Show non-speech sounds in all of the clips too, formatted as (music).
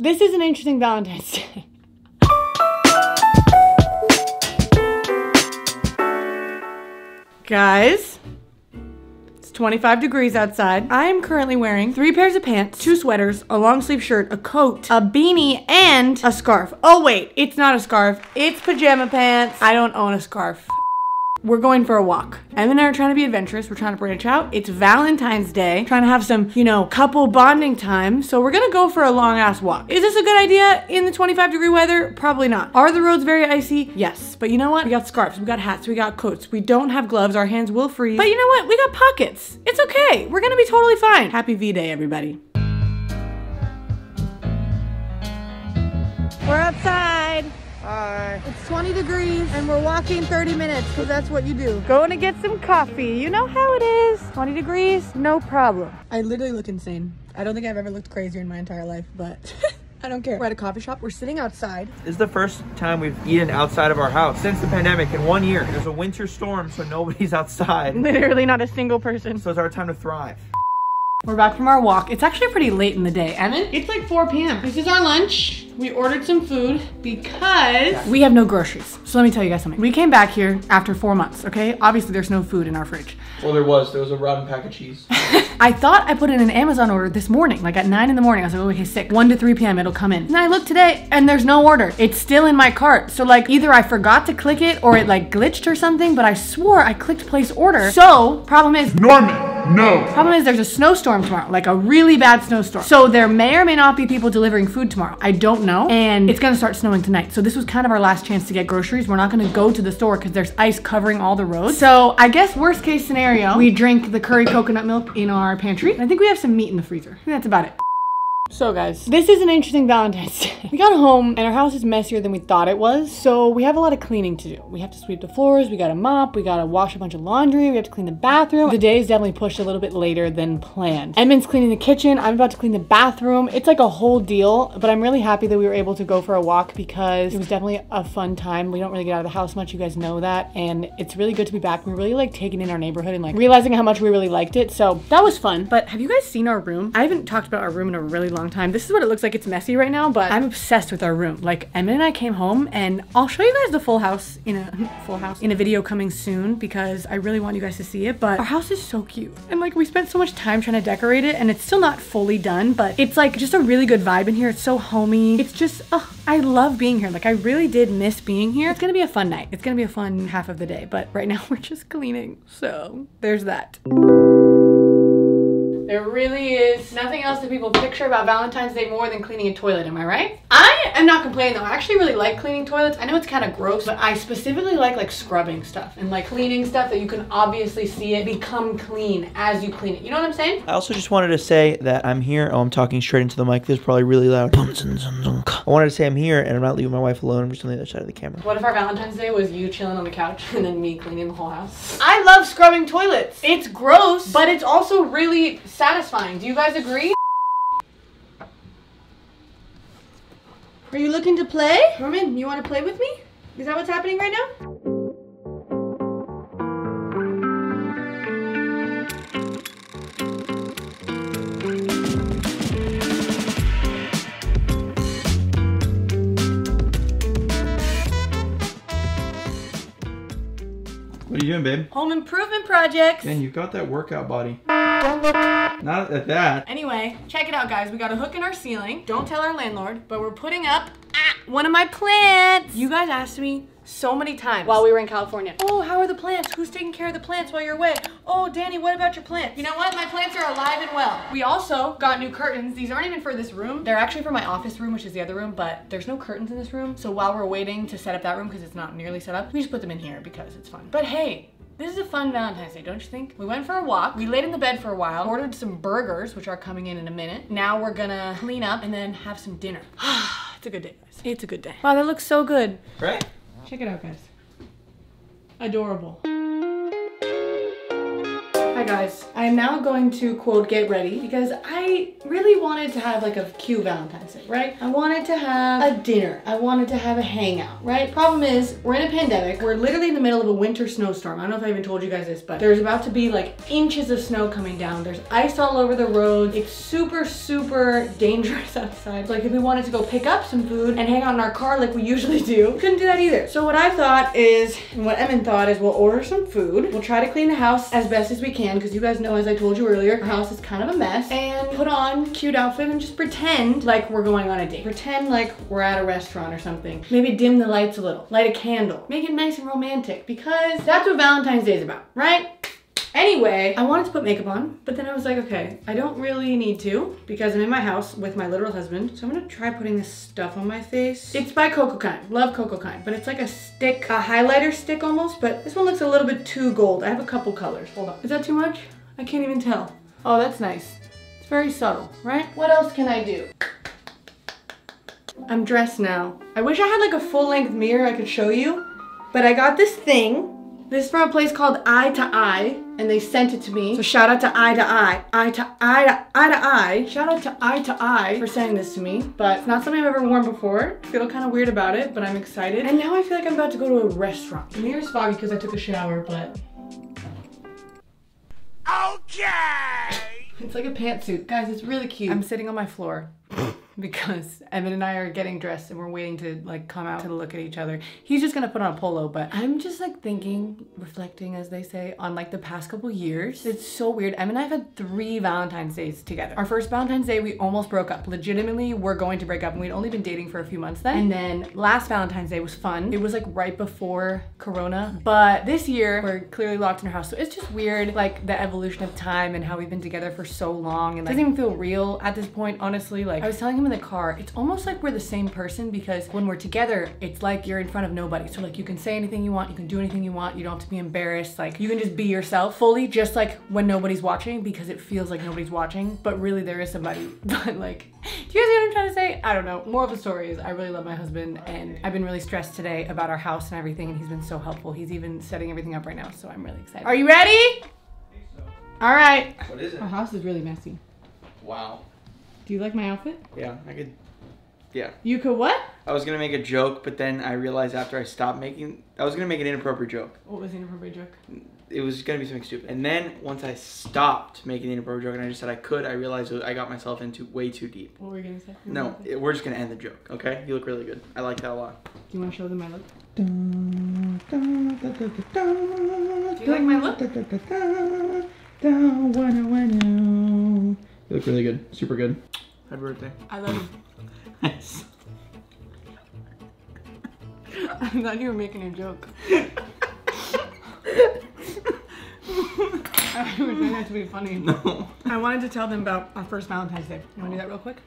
This is an interesting Valentine's Day. (laughs) Guys, it's 25 degrees outside. I am currently wearing three pairs of pants, two sweaters, a long sleeve shirt, a coat, a beanie, and a scarf. Oh wait, it's not a scarf. It's pajama pants. I don't own a scarf. We're going for a walk. Em and I are trying to be adventurous. We're trying to branch out. It's Valentine's Day. Trying to have some, you know, couple bonding time. So we're gonna go for a long ass walk. Is this a good idea in the 25 degree weather? Probably not. Are the roads very icy? Yes. But you know what? We got scarves, we got hats, we got coats. We don't have gloves. Our hands will freeze. But you know what? We got pockets. It's okay. We're gonna be totally fine. Happy V Day, everybody. We're outside. Hi. It's 20 degrees and we're walking 30 minutes because that's what you do. Going to get some coffee. You know how it is. 20 degrees, no problem. I literally look insane. I don't think I've ever looked crazier in my entire life, but (laughs) I don't care. We're at a coffee shop. We're sitting outside. This is the first time we've eaten outside of our house since the pandemic in one year. There's a winter storm, so nobody's (laughs) outside. Literally not a single person. So it's our time to thrive. We're back from our walk. It's actually pretty late in the day. Emmyn, it's like 4 p.m. This is our lunch. We ordered some food because we have no groceries. So let me tell you guys something. We came back here after four months, okay? Obviously there's no food in our fridge. Well, there was. There was a rotten pack of cheese. (laughs) I thought I put in an Amazon order this morning, like at 9 in the morning. I was like, okay, sick. 1 to 3 p.m. it'll come in. And I looked today and there's no order. It's still in my cart. So like either I forgot to click it or it like glitched or something, but I swore I clicked place order. So problem is Norman, no. Problem is there's a snowstorm tomorrow, like a really bad snowstorm. So there may or may not be people delivering food tomorrow. I don't know. And it's gonna start snowing tonight. So this was kind of our last chance to get groceries. We're not gonna go to the store because there's ice covering all the roads. So I guess worst case scenario, we drink the curry coconut milk in our pantry. I think we have some meat in the freezer. That's about it. So guys, this is an interesting Valentine's Day. (laughs) We got home and our house is messier than we thought it was. So we have a lot of cleaning to do. We have to sweep the floors, we gotta mop, we gotta wash a bunch of laundry, we have to clean the bathroom. The day is definitely pushed a little bit later than planned. Edmund's cleaning the kitchen, I'm about to clean the bathroom. It's like a whole deal, but I'm really happy that we were able to go for a walk because it was definitely a fun time. We don't really get out of the house much, you guys know that. And it's really good to be back. We really like taking in our neighborhood and like realizing how much we really liked it. So that was fun. But have you guys seen our room? I haven't talked about our room in a really long time. This is what it looks like. It's messy right now, but I'm obsessed with our room. Like Emma and I came home and I'll show you guys the full house in a (laughs) full house in a video coming soon because I really want you guys to see it. But our house is so cute. And like we spent so much time trying to decorate it and it's still not fully done, but it's like just a really good vibe in here. It's so homey. It's just, oh, I love being here. Like I really did miss being here. It's gonna be a fun night. It's gonna be a fun half of the day, but right (laughs) now we're just cleaning. So there's that. There really is nothing else that people picture about Valentine's Day more than cleaning a toilet, am I right? I am not complaining though. I actually really like cleaning toilets. I know it's kind of gross, but I specifically like like scrubbing stuff and like cleaning stuff that you can obviously see it become clean as you clean it. You know what I'm saying? I also just wanted to say that I'm here. Oh, I'm talking straight into the mic. This is probably really loud. I wanted to say I'm here and I'm not leaving my wife alone. I'm just on the other side of the camera. What if our Valentine's Day was you chilling on the couch (laughs) and then me cleaning the whole house? I love scrubbing toilets. It's gross, but it's also really satisfying. Do you guys agree? Are you looking to play? Norman, you want to play with me? Is that what's happening right now? What are you doing, babe? Home improvement projects. Man, you've got that workout body. Not at that. Anyway, check it out, guys. We got a hook in our ceiling. Don't tell our landlord, but we're putting up ah, one of my plants. You guys asked me so many times while we were in California. Oh, how are the plants? Who's taking care of the plants while you're away? Oh, Dani, what about your plants? You know what? My plants are alive and well. We also got new curtains. These aren't even for this room. They're actually for my office room, which is the other room, but there's no curtains in this room. So while we're waiting to set up that room, because it's not nearly set up, we just put them in here because it's fun. But hey, this is a fun Valentine's Day, don't you think? We went for a walk, we laid in the bed for a while, ordered some burgers, which are coming in in a minute. Now we're gonna clean up and then have some dinner. (sighs) it's a good day, guys. It's a good day. Wow, that looks so good. Right? Check it out, guys. Adorable. Hi guys, I I'm now going to quote get ready because I really wanted to have like a cute Valentine's Day, right? I wanted to have a dinner. I wanted to have a hangout, right? Problem is, we're in a pandemic. We're literally in the middle of a winter snowstorm. I don't know if I even told you guys this, but there's about to be like inches of snow coming down. There's ice all over the roads. It's super, super dangerous (laughs) outside. Like if we wanted to go pick up some food and hang out in our car like we usually do, couldn't do that either. So what I thought is, and what Emmyn thought is we'll order some food. We'll try to clean the house as best as we can because you guys know, as I told you earlier, our house is kind of a mess. And put on cute outfit and just pretend like we're going on a date. Pretend like we're at a restaurant or something. Maybe dim the lights a little. Light a candle. Make it nice and romantic because that's what Valentine's Day is about, right? Anyway, I wanted to put makeup on, but then I was like, okay, I don't really need to because I'm in my house with my literal husband. So I'm gonna try putting this stuff on my face. It's by cocokind, love cocokind, but it's like a stick, a highlighter stick almost, but this one looks a little bit too gold. I have a couple colors. Hold on. Is that too much? I can't even tell. Oh, that's nice. It's very subtle, right? What else can I do? I'm dressed now. I wish I had like a full length mirror I could show you, but I got this thing this is from a place called Eye to Eye, and they sent it to me. So shout out to Eye to Eye, Eye to Eye to Eye to Eye. Shout out to Eye to Eye for sending this to me, but it's not something I've ever worn before. I feel kind of weird about it, but I'm excited. And now I feel like I'm about to go to a restaurant. The mirror's foggy because I took a shower, but Okay! (laughs) it's like a pantsuit. Guys, it's really cute. I'm sitting on my floor. (laughs) because Evan and I are getting dressed and we're waiting to like come out to look at each other. He's just gonna put on a polo, but I'm just like thinking, reflecting as they say, on like the past couple years. It's so weird. Evan and I have had three Valentine's Days together. Our first Valentine's Day, we almost broke up. Legitimately, we're going to break up and we'd only been dating for a few months then. And then last Valentine's Day was fun. It was like right before Corona. But this year, we're clearly locked in our house. So it's just weird, like the evolution of time and how we've been together for so long. And like, it doesn't even feel real at this point, honestly. Like I was telling him in the car, it's almost like we're the same person because when we're together, it's like you're in front of nobody. So like you can say anything you want, you can do anything you want, you don't have to be embarrassed. Like you can just be yourself fully, just like when nobody's watching because it feels like nobody's watching, but really there is somebody. (laughs) But like, do you guys get what I'm trying to say? I don't know. More of the story is I really love my husband and I've been really stressed today about our house and everything and he's been so helpful. He's even setting everything up right now, so I'm really excited. Are you ready? All right. What is it? Our house is really messy. Wow. Do you like my outfit? Yeah, I could. Yeah. You could what? I was gonna make a joke, but then I realized after I stopped making, I was gonna make an inappropriate joke. What was the inappropriate joke? It was gonna be something stupid. And then once I stopped making the inappropriate joke and I just said I could, I realized I got myself into way too deep. What were you gonna say? No, it- we're just gonna end the joke, okay? You look really good. I like that a lot. Do you want to show them my look? Do you like my look? You look really good. Super good. Happy birthday. I love you. I thought you were making a joke. (laughs) (laughs) I thought you were doing that to be funny. no. I wanted to tell them about our first Valentine's Day. You want to do that real quick?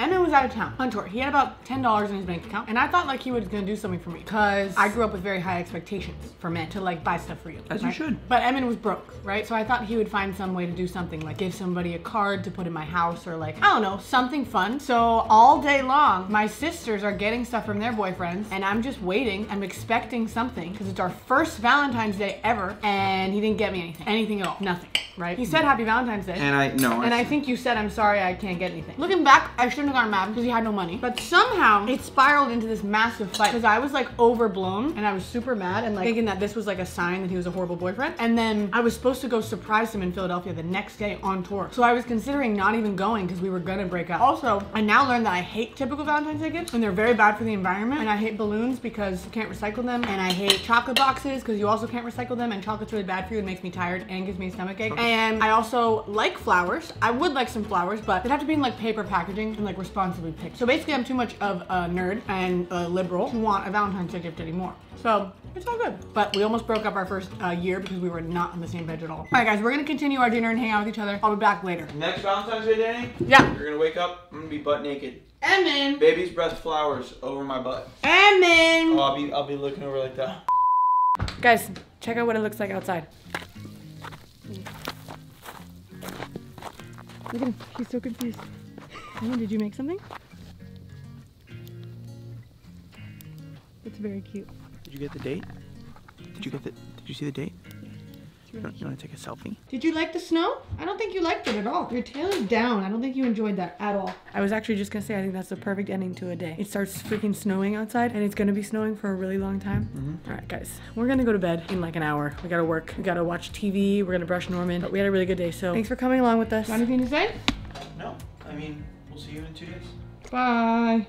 Emma was out of town on tour. He had about ten dollars in his bank account, and I thought like he was gonna do something for me because I grew up with very high expectations for men to like buy stuff for you. As you should. But Emmyn was broke, right? So I thought he would find some way to do something, like give somebody a card to put in my house, or like I don't know, something fun. So all day long, my sisters are getting stuff from their boyfriends, and I'm just waiting. I'm expecting something because it's our first Valentine's Day ever, and he didn't get me anything, anything at all, nothing. Right? He said Happy Valentine's Day. And I no. And I think you said, I'm sorry, I can't get anything. Looking back, I shouldn't gotten mad because he had no money. But somehow it spiraled into this massive fight because I was like overblown and I was super mad and like thinking that this was like a sign that he was a horrible boyfriend. And then I was supposed to go surprise him in Philadelphia the next day on tour. So I was considering not even going because we were gonna break up. Also, I now learned that I hate typical Valentine's Day gifts and they're very bad for the environment. And I hate balloons because you can't recycle them. And I hate chocolate boxes because you also can't recycle them. And chocolate's really bad for you. It makes me tired and gives me a stomach ache. And I also like flowers. I would like some flowers, but they'd have to be in like paper packaging and like responsibly picked. So basically, I'm too much of a nerd and a liberal to want a Valentine's Day gift anymore. So it's all good. But we almost broke up our first uh, year because we were not on the same page at all. All right, guys, we're gonna continue our dinner and hang out with each other. I'll be back later. Next Valentine's Day, Dani, Yeah. you're gonna wake up. I'm gonna be butt naked. Emmyn. Baby's breath flowers over my butt. Emmyn. Oh, I'll be I'll be looking over like that. Guys, check out what it looks like outside. Look at him. He's so confused. Oh, did you make something? It's very cute. Did you get the date? Did you get the? Did you see the date? It's You want, you want to take a selfie? Did you like the snow? I don't think you liked it at all. Your tail is down. I don't think you enjoyed that at all. I was actually just gonna say I think that's the perfect ending to a day. It starts freaking snowing outside and it's gonna be snowing for a really long time. Mm-hmm. All right, guys, we're gonna go to bed in like an hour. We gotta work. We gotta watch TV. We're gonna brush Norman. But we had a really good day. So thanks for coming along with us. Got anything to say? No. I mean, we'll see you in two days. Bye.